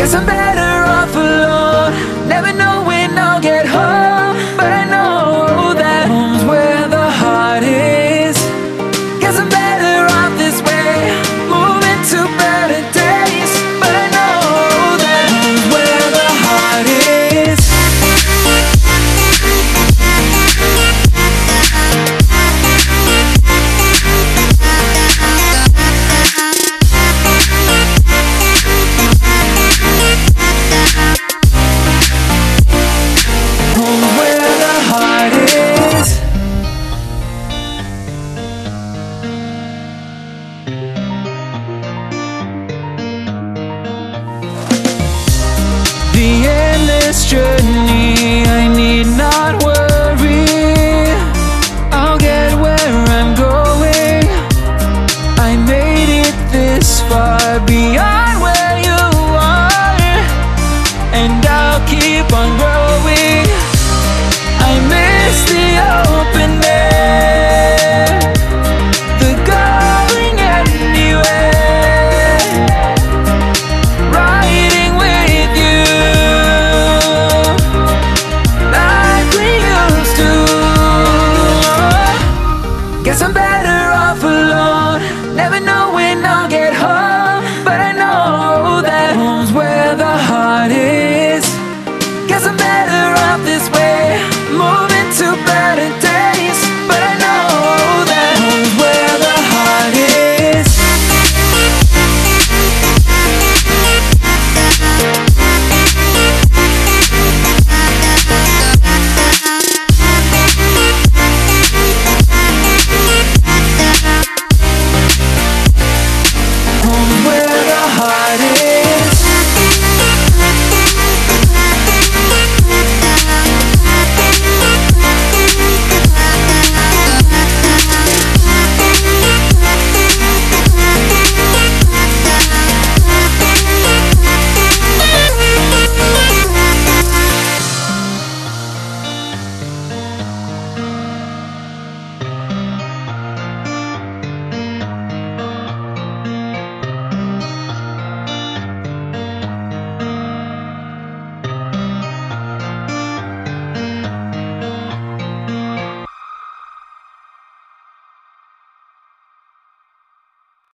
Guess I'm better. this. moving to better days.